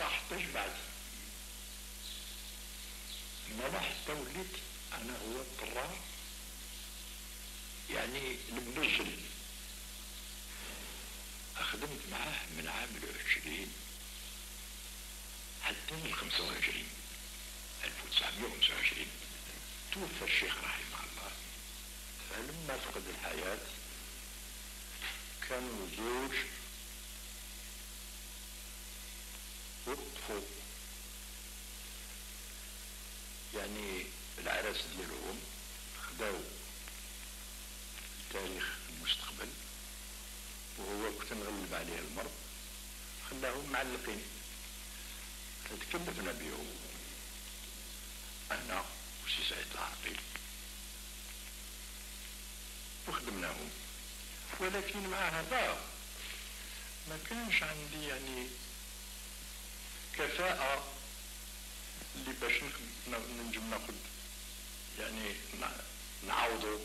عليه العصا حتى جبعت انما حتى وليت أنا هو الطرار. يعني المنزل أخدمت معاه من عام العشرين. حتى الخمسة وعشرين. ألف وتسعمائة وخمسة وعشرين. توفى الشيخ رحمه الله. فلما فقد الحياة كانوا زوج وقفوا يعني العرس ديالهم خداو تاريخ المستقبل وهو كنت نغلب عليه المرض خلاهم معلقين. فتكلفنا بهم. أنا وسي سعيد العقيل وخدمناهم. ولكن مع هذا ما كانش عندي يعني كفاءة اللي باش نجم ناخد. يعني نعوضه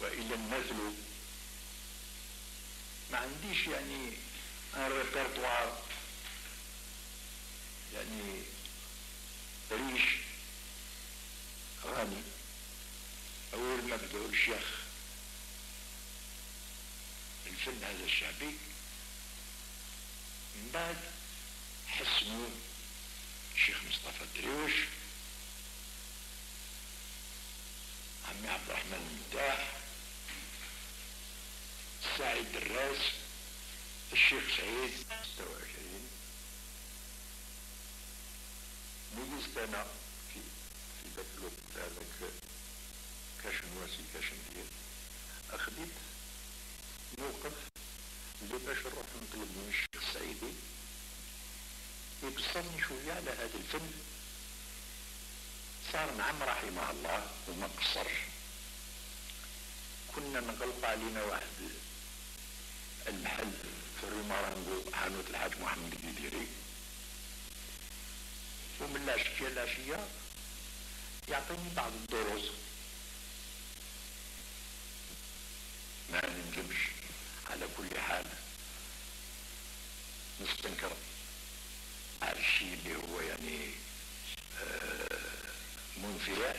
وإلا ننزله. ما عنديش يعني ان ريبرتوار يعني ريش غني. أول ما بدأوا الشيخ الفن هذا الشعبي من بعد حسنوا الشيخ مصطفى الدريوش عمي عبد الرحمن المداح سعيد دراس الشيخ سعيد 26 نجلس أنا في في ذاك الوقت هذاك كاش نواسي كاش ندير اخديت موقف اللي باش نروح نطلب من الشيخ السعيدي على هذا الفن صار نعم رحمه الله وما قصرش كنا نغلق علينا واحد المحل في الريمارانجو حانوت الحاج محمد الجديري ومن العشية العشية يعطيني بعض الدروس. ما ننجمش على كل حال نستنكر. الشيء اللي هو يعني آه منفية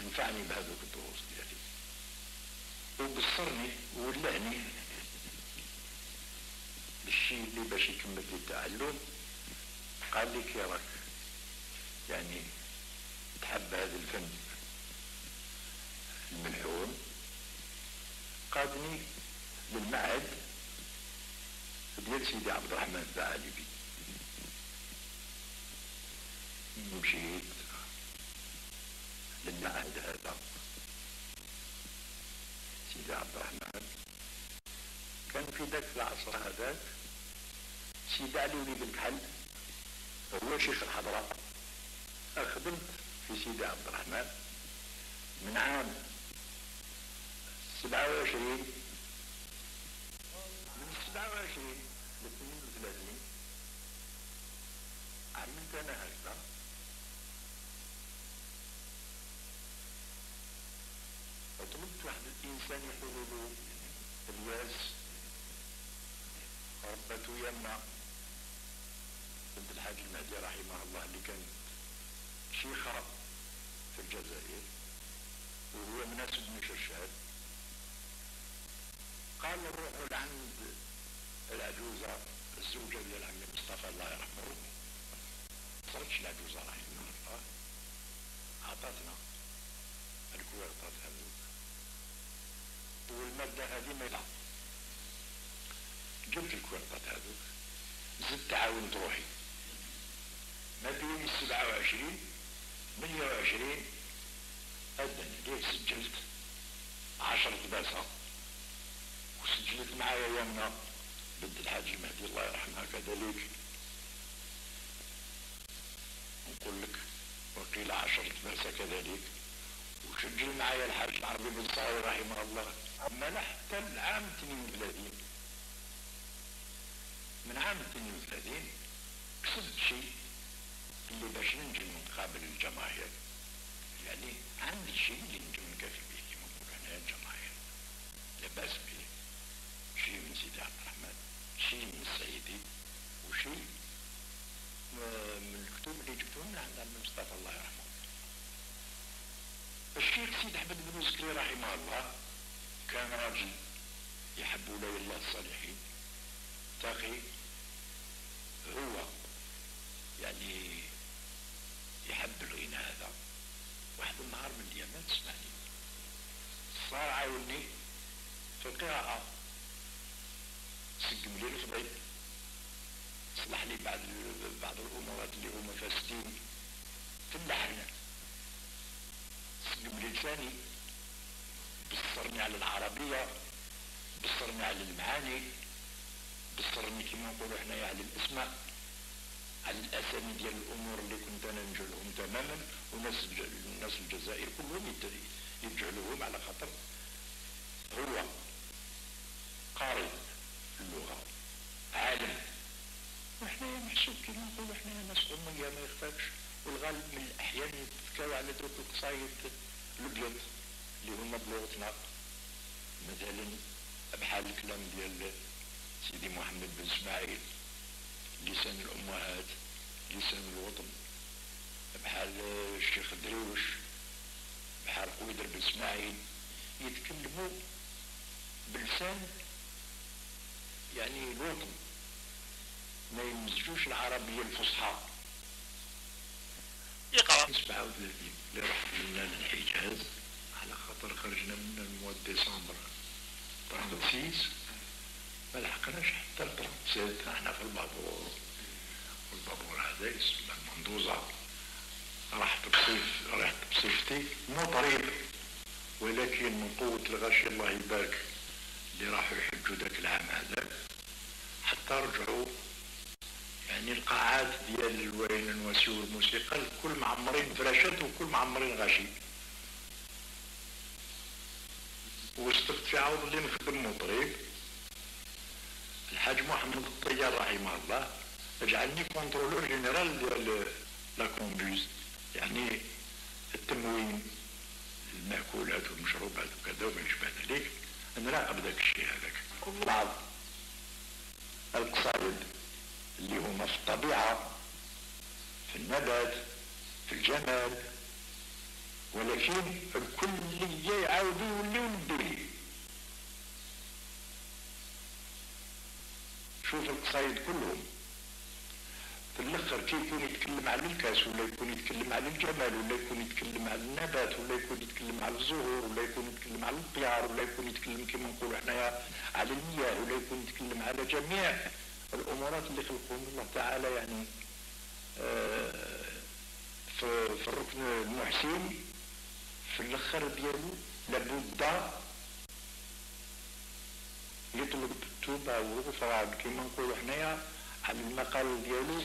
انفعني بهذوك الدروس ديالي وبصرني وولعني بالشيء اللي باش يكمل لي التعلم قال لي كي راك يعني تحب هذا الفن الملحون قادني للمعهد ديال سيدي عبد الرحمن الثعالبي مشيت للمعهد هذا. سيدي عبد الرحمن كان في ذاك العصر هذاك سيدي علي وليد الكحل هو شيخ الحضرة. أخدمت في سيدي عبد الرحمن من عام 27 من 27 أنا هكذا وطلبت واحد الإنسان يقول له الياس ربته يما. بنت الحاج المهدي رحمه الله اللي كان شيخة في الجزائر وهو مناسب بن شرشاد قال نروحوا لعند العجوزة الزوجة ديال عمي مصطفى الله يرحمه. صارتش العجوزة رحمه الله عطاتنا الكوارتات هذوك والمادة هذه ميلة جبت الكوارتات هذوك زدت عاونت روحي ما بين السبعة وعشرين مية وعشرين أذن ليه سجلت عشرة باسة وسجلت معايا يمنا بنت الحاج المهدي الله يرحمها كذلك نقول لك وقيل عشرة باسة كذلك. وسجل معايا الحاج العربي بن صاوي رحمه الله. لا حتى العام 32 من عام 32 كسبت شيء اللي باش ننجم نقابل الجماهير. يعني عندي شيء اللي نجم نكفي به كما نقول أنا الجماهير لاباس به شيء من سيدي عبد الرحمن شيء من السيدي وشيء من الكتب اللي جبتهم من عند المصطفى الله يرحمه الشيخ سيد احمد بن زكري رحمه الله كان راجل يحب ولي الله الصالحين تقي هو يعني يحب الغنى هذا واحد النهار من اليمن تسمعني صار عاوني في القراءة سقم لي الفضيل صلح لي بعض بعض الامورات اللي هما فاسدين في اللحن لي لساني بصرني على العربية بصرني على المعاني بصرني كما نقولوا حنايا على الأسماء على الأسامي ديال الأمور اللي كنت أنا نجهلهم تماما والناس الناس الجزائر كلهم يجهلوهم على خاطر هو قارئ اللغة عالم. وحنا محسوب كما نقولوا حنا ناس اميه ما يخفاكش والغالب من الأحيان يتكاو على دوك القصايد الابيض اللي هما بلغتنا مثلا بحال الكلام ديال سيدي محمد بن إسماعيل لسان الأمهات لسان الوطن. بحال الشيخ دروش بحال قويدر بن إسماعيل يتكلموا بلسان يعني الوطن. ما يمزجوش العربية الفصحى. يقرأ. 37 اللي رحت لنا للحجاز على خاطر خرجنا من المواد ديسمبر. 36 ما لحقناش حتى ل 37 إحنا في البابور. والبابور هذا يسمى المندوزة رحت بصيف رحت بصيفتي مو طريق ولكن من قوة الغشي الله يبارك اللي راحوا يحجوا ذاك العام هذا. حتى رجعوا يعني القاعات ديال الوين النواسي والموسيقى الكل معمرين فراشات وكل معمرين غاشي. واستقت في عوض اللي نخدم مطرب الحاج محمد الطيار رحمه الله جعلني contrôleur général ديال la compose يعني التموين المأكولات والمشروبات وكذا وما يشبه ذلك. نراقب ذاك الشيء هذاك. بعض القصائد. اللي هما في الطبيعة في النبات في الجمال. ولكن الكل يعاودوا يوليو للدولي شوف القصايد كلهم. في الأخر كي يكون يتكلم على الكاس ولا يكون يتكلم على الجمال ولا يكون يتكلم على النبات ولا يكون يتكلم على الزهور ولا يكون يتكلم على الطيار ولا يكون يتكلم كما نقولوا حنايا على المياه ولا يكون يتكلم على جميع الامورات اللي خلقهم الله تعالى يعني آه، في, في الركن المحسن في الأخر ديالو لابد يطلب التوبة والغفران. كما نقولوا حنايا على المقال ديالو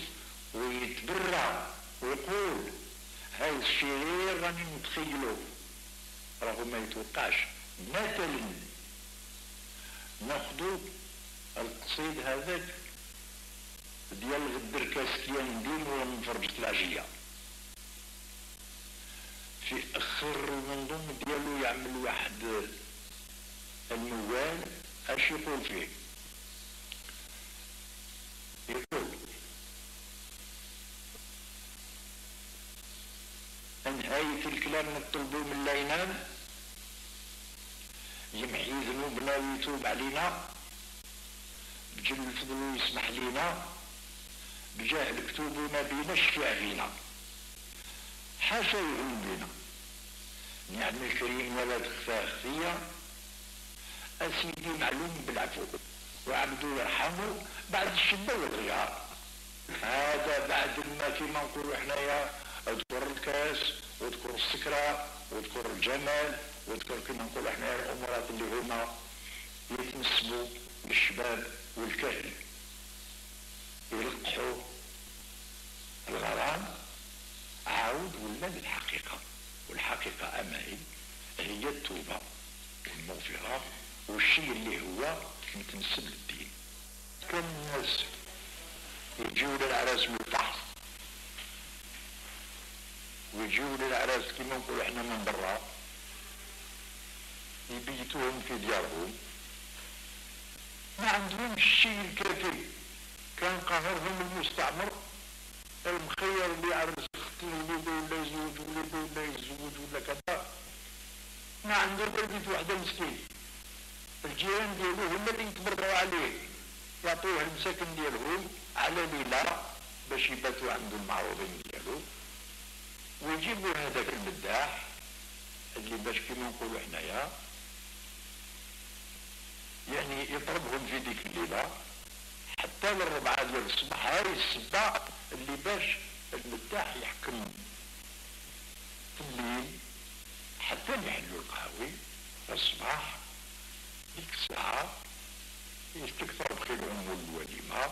ويتبرع ويقول هاي الشرير راني نتخيلو راهو ما يتوقعش. مثلا ناخدو القصيد هذاك ديال غدر كاسكيان دين ومن فرجة العشية في أخر المنظومة ديالو يعمل واحد الموال أش يقول فيه. يقول نهاية الكلام نطلبو من الله ينام يمحي ذنوبنا ويتوب علينا بجل الفضل ويسمح لينا بجاه كتبنا بينا الشفع فينا حاشا يهون بنا نعم الكريم ولا تخفى خفية أسيدي معلوم بالعفو وعبدو يرحمه بعد الشدة والغيار هذا بعد ما كيما نقولوا حنايا اذكر الكاس واذكر السكرة واذكر الجمال واذكر كيما نقولوا حنايا الامورات اللي هما يتنسبوا للشباب والكهل يلقحوا الغرام عاود ولا للحقيقة والحقيقة أما هي التوبة والمغفرة والشيء اللي هو متنسب للدين. كان الناس يجيو للعراس من تحت ويجيو للعراس كما نقول إحنا من برا يبيتوهم في ديارهم. ما عندهم الشيء الكافي. كان قهرهم المستعمر. المخير اللي عرس اختين وليد ولا يزوج وليد ولا يزوج ولا كذا. ما عنده بيت وحده مسكين. الجيران ديالو هما اللي يتبرعوا عليه. يعطوه المساكن ديالهم على ليلة باش يباتوا عنده المعروضين ديالو. ويجيبوا هذاك المداح اللي باش كيما نقولوا حنايا يعني يضربهم في ديك الليلة. حتى للربعة ديال الصباح. هاي السبة اللي باش المداح يحكم في الليل حتى نحلوا القهوي الصباح. ديك الساعة يستكثر بخيرهم والوليمة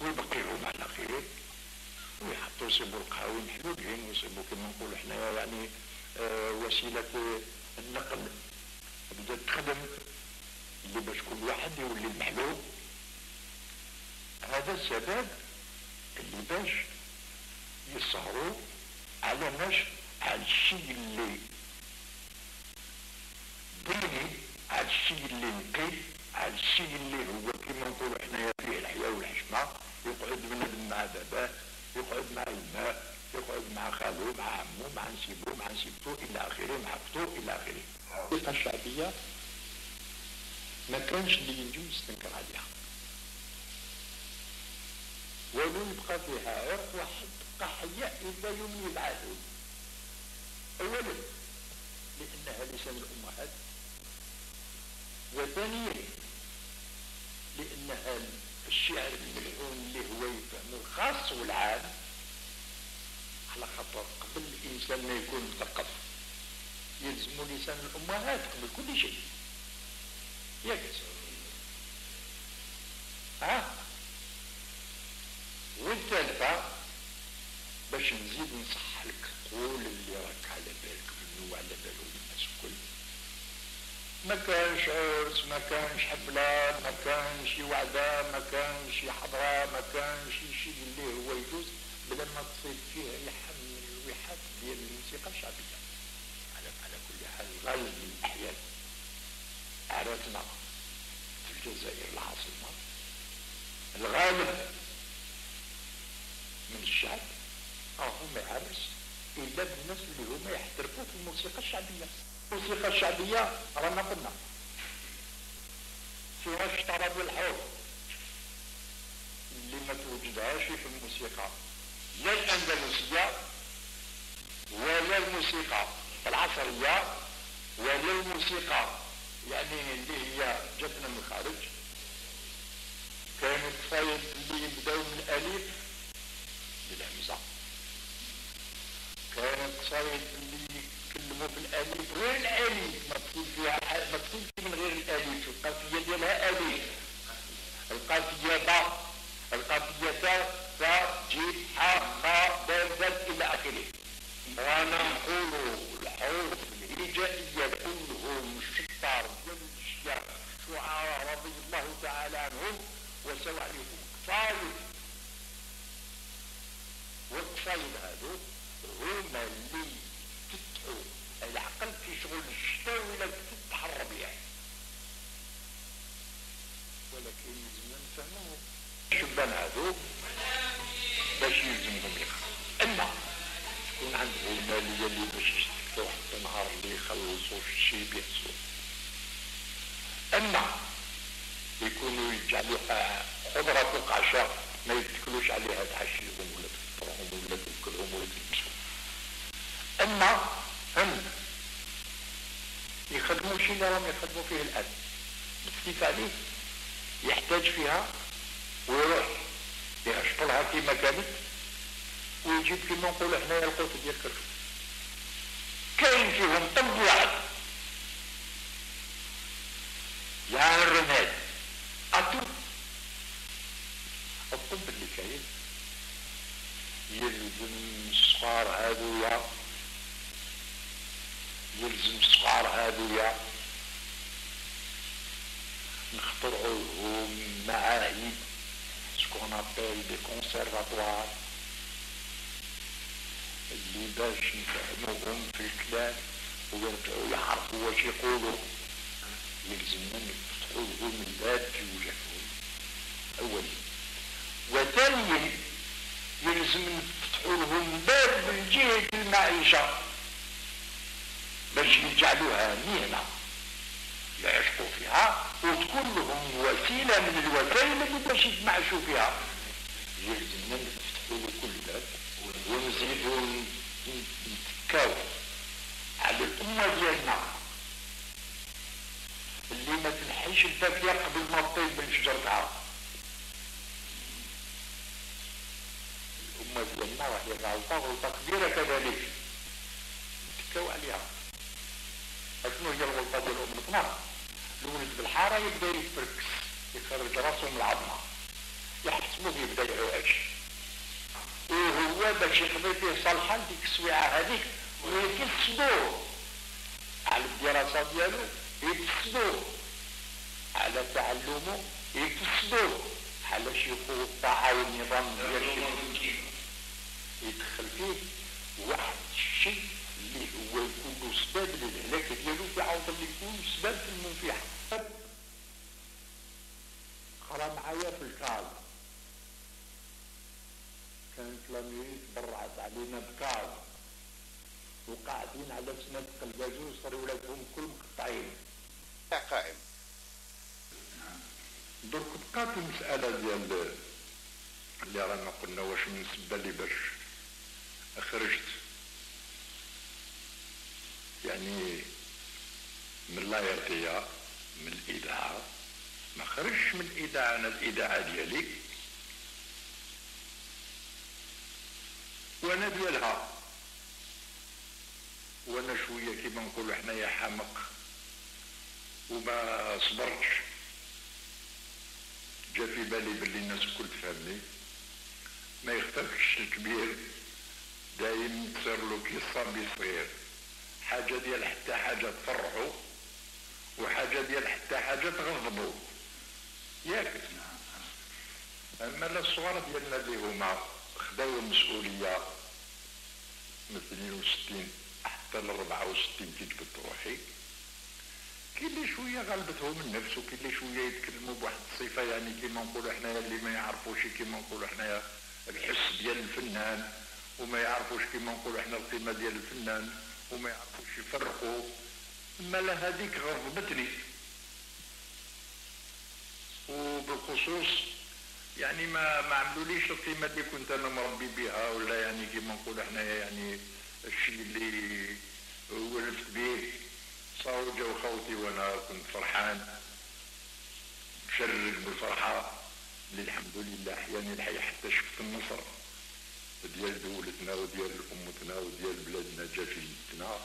ويبقيهم على خير ويحطوا يصيبوا القهاوي محلولين ويصيبوا كما نقولوا حنايا يعني آه وسيلة النقل. بدأت تخدم اللي باش كل واحد يولي محلول هذا السبب اللي باش يسهروا على نشر على الشيء اللي ديني على الشيء اللي نقي على الشيء اللي هو كما نقولوا حنايا فيه الحياة والحشمة. يقعد بنادم مع باباه يقعد مع الماء يقعد مع خالو مع عمو مع نسيبو مع نسيبتو إلى آخره مع اختو إلى آخره. الطريقة الشعبية ما كانش اللي ينجو يستنكر عليها. ولو يبقى فيها عرق واحد بقى حياء إلا يوم يبعثون. أولا لأنها لسان الأمهات. وثانيا لأنها الشعر الملعون اللي هو يفهم الخاص والعام. على خاطر قبل الإنسان ما يكون مثقف يلزم لسان الأمهات قبل كل شيء. ياك ها؟ والثالثة باش نزيد نصح لك قول اللي راك على بالك منه وعلى باله الناس الكل. ما كانش عرس ما كانش حفلة ما كانش وعدة ما كانش حضرة ما كانش شيء اللي هو يجوز بلا ما تصيب فيه لحم من الوحات ديال الموسيقى الشعبية. على على كل حال غالب الأحيان. عرفنا في الجزائر العاصمة الغالب من الشعب. هم يعرس إلا بالناس اللي هما يحترفوا في الموسيقى الشعبية. الموسيقى الشعبية رانا قلنا. فيها اشترط الحر اللي ما توجدهاش في الموسيقى. لا الأندلسية ولا الموسيقى العصرية ولا الموسيقى. يعني اللي هي جاتنا من الخارج. كانت فايد اللي يبداو من ألف بالهمزة كانت صايد اللي يتكلموا بالالف غير الالف مكتوب فيها مكتوب من غير الالف القافية ديالها الف القافية با القافية تا فا جيم ح خا دال دال إلى آخره. وأنا نقول الحروف الهجائيه كلهم الشطار ديال الاشياء الشعراء رضي الله تعالى عنهم وسوى عليهم كفايه والقصايد هذو هما اللي تفتحوا العقل في شغل الشتاء ولا تفتح الربيع ولكن لازم نفهموا الشبان هذو باش يلزمهم يخلصوا اما تكون عندهم الماليه اللي باش يشتكوا حتى النهار اللي يخلصوا الشيء بيحصلوا اما يكونوا يجعلوها خضره فوق عشاء ما يتكلوش عليها تعشيهم ولا تفطرهم ولا تاكلهم ولا تلبسهم أما هم يخدموا شيء اللي راهم يخدموا فيه الان بتكيف عليه يحتاج فيها ويروح يشطلها كما كانت ويجيب كما نقول إحنا القوت ديال الكرف كاين فيهم طب واحد يعني الرماد أطب الطب اللي كاين يلزم الصغار هذويا يلزم الصغار هذويا نخترعوا لهم معاهد سكون ابيل دي كونسيرفاتوار اللي باش نفهموهم في الكلام. ويرجعوا يعرفوا واش يقولوا. يلزمنا نفتحوا لهم الباب في وجههم اولا. وثانيا يلزم نفتحوا لهم باب من جهة المعيشة. باش يجعلوها مهنة. يعشقوا فيها وتكون لهم وسيلة من الوسائل اللي باش يتمعشوا فيها. يلزمنا نفتحوا له كل باب ونزيدوا نتكاو على الأمة ديالنا. اللي ما تنحيش الفاكهه قبل ما تطيب من شجرتها. الأمة ديالنا وهي غلطه غلطة كبيرة كذلك. نتكاو عليها. اشنو هي الغلطة ديال أم القمر؟ الولد بالحارة يبدأ يتفركس يخرج راسه من العظمة. يحسبوه يبدأ يعوج. وهو باش يقضي فيه صالحا ديك السويعة هذيك ويكسبوه على الدراسة ديالو يكسبوه على تعلمه يكسبوه على شيخو الطاعه والنظام ديال يدخل فيه واحد الشيء اللي هو يكون له سبب للهلاك اللي يكون سبب في المنفعه قرا معايا في الكاظ كانت لاميري تبرعت علينا بكاظ وقاعدين على سنة البازوز صاروا ولادهم كل مقطعين. قائم. درك بقات المسألة ديال اللي رانا قلنا واش من سبة اللي باش خرجت يعني من لا يرتيا من الإذاعة ما خرجش من الإذاعة أنا الإذاعة ديالي. وأنا ديالها. وأنا شوية كيما نقولوا حنايا حمق وما صبرتش. جا في بالي باللي الناس الكل تفهمني. ما يختلفش الكبير. دايم تصير له كي الصبي صغير حاجة ديال حتى حاجة تفرحوا وحاجة ديال حتى حاجة تغضبوا ياك أما الصغار ديالنا اللي هما خداو المسؤولية من 62 حتى ل 64 كي جبت روحي كاين اللي شوية غلبتهم النفس وكاين اللي شوية يتكلموا بواحد الصفة يعني كيما نقولوا حنايا اللي ما يعرفوش كيما نقولوا حنايا الحس ديال الفنان وما يعرفوش كيما نقولوا حنا القيمة ديال الفنان وما يعرفوش يفرقوا. اما لا هذيك غضبتني. وبالخصوص يعني ما ما عملوليش القيمة اللي كنت أنا مربي بها ولا يعني كيما نقول حنايا يعني الشيء اللي ولفت به. صاروا جاو خوتي وأنا كنت فرحان. مشرق بالفرحة. اللي الحمد لله احياني الحي حتى شفت النصر. ديال دولتنا وديال أمتنا وديال بلادنا جا في يدنا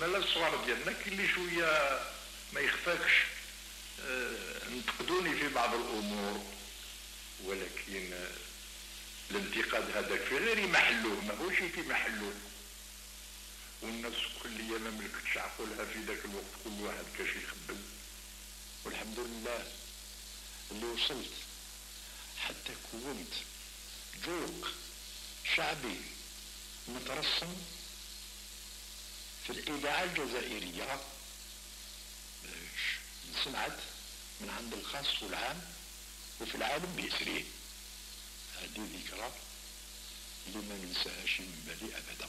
مالا الصغار ديالنا كاين اللي شوية ما يخفاكش. انتقدوني في بعض الأمور ولكن الانتقاد هذاك في غير محله ما هوش في محله. والناس كلية ما ملكتش عقولها في ذاك الوقت كل واحد كاش يخدم والحمد لله اللي وصلت حتى كونت جوق شعبي مترسم في الإذاعة الجزائرية. سمعت من عند الخاص والعام وفي العالم بيسريه هذه ذكرى اللي ما ننساهاش من بالي أبدا.